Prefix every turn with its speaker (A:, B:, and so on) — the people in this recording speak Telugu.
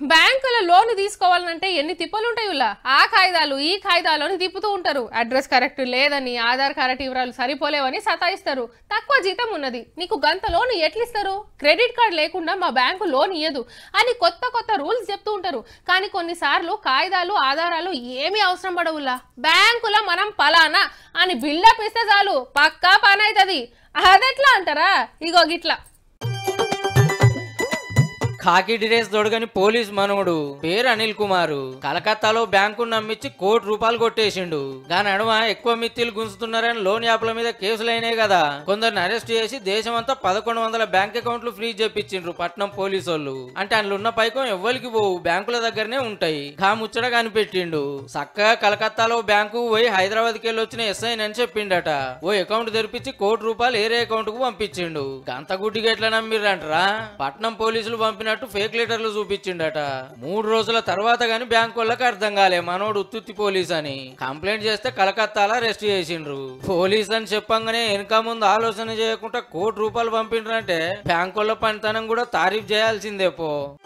A: బ్యాంకుల లోన్ తీసుకోవాలంటే ఎన్ని తిప్పలు ఉంటాయి ఆ కాగితాలు ఈ కాగితాలు అని తిప్పుతూ ఉంటారు. అడ్రస్ కరెక్ట్ లేదని ఆధార్ కార్డు వివరాలు సరిపోలేవని సతాయిస్తారు. తక్కువ జీతం ఉన్నది. నీకు గంత లోన్ ఎట్లిస్తారు? క్రెడిట్ కార్డు లేకుండా మా బ్యాంకు లోన్ ఇయ్యదు అని కొత్త కొత్త రూల్స్ చెప్తూ ఉంటారు. కానీ కొన్నిసార్లు కాగితాలు ఆధారాలు ఏమీ అవసరం పడవులా బ్యాంకులో మనం పలానా అని బిల్డప్ ఇస్తే చాలు పక్కా పని అవుతుంది అదెట్లా అంటారా? ఇగో గిట్లా.
B: ఖాకీ డ్రెస్ దొడగని పోలీస్ మనవుడు పేరు అనిల్ కుమార్. కలకత్తాలో బ్యాంకు నమ్మించి కోటి రూపాయలు కొట్టేసిండు. దాని నడుమ ఎక్కువ మిత్తిలు గుంజుతున్నారని లోన్ యాప్ల మీద కేసులు అయినాయి కదా. కొందరిని అరెస్ట్ చేసి దేశమంతా పదకొండు వందల బ్యాంక్ అకౌంట్లు ఫ్రీ చేపించిండ్రు పట్నం పోలీసు వాళ్ళు అంటే అందులో ఉన్న పైకం ఎవ్వరికి పోవు బ్యాంకుల దగ్గరనే ఉంటాయి. కా ముచ్చట కనిపెట్టిండు. చక్కగా కలకత్తాలో బ్యాంకు పోయి హైదరాబాద్కి వచ్చిన ఎస్ఐ అని చెప్పిండట. ఓ అకౌంట్ తెరిపించి కోటి రూపాయలు ఏరే అకౌంట్కు పంపించిండు. గంత గుడ్డిగా ఎట్లా నమ్మిర్రంటరా? పట్నం పోలీసులు పంపినట్టు ఫేక్ లెటర్లు చూపించిండట. మూడు రోజుల తర్వాత గాని బ్యాంక్ వాళ్ళకి అర్థం కాలే మనోడు ఉత్తుత్తి పోలీస్ అని. కంప్లైంట్ చేస్తే కలకత్తాలో అరెస్ట్ చేసిండ్రు. పోలీస్ అని చెప్పంగానే వెనక ముందు ఆలోచన చేయకుండా కోటి రూపాయలు పంపిండ్రంటే బ్యాంకు వాళ్ళ పనితనం కూడా తారీఫ్ చేయాల్సిందే పో.